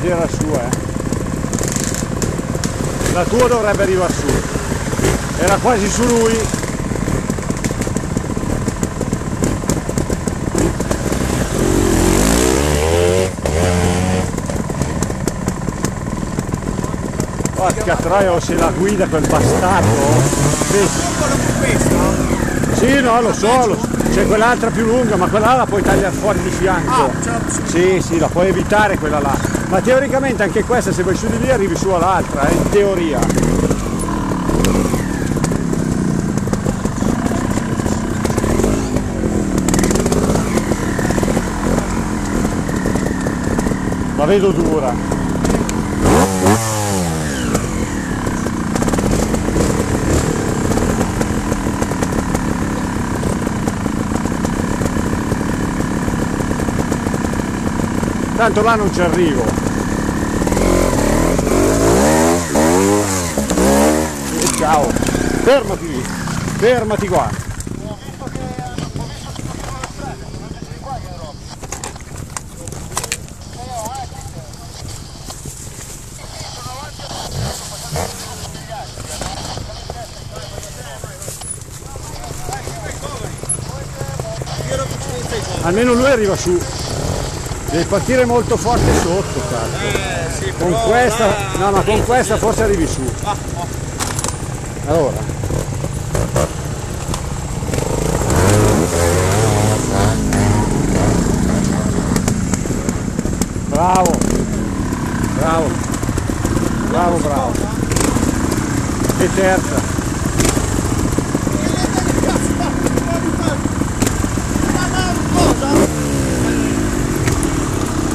gira su, eh. La tua dovrebbe arrivare su. Era quasi su lui. Porca troia, se la guida quel bastardo. Sì. Sì, no, lo so, lo so. c'è quell'altra più lunga, ma quella la puoi tagliare fuori di fianco. Sì, sì, la puoi evitare quella là. Ma teoricamente anche questa, se vai su di lì arrivi su all'altra, eh, in teoria. La vedo dura. Tanto là non ci arrivo. E ciao. Fermati, fermati qua. Almeno lui arriva su. Devi partire molto forte sotto, cazzo. Eh, sì, Con questa, là- no ma con questa forse arrivi su. Ah, ah. Allora. Bravo. Bravo. Bravo, bravo. E terza.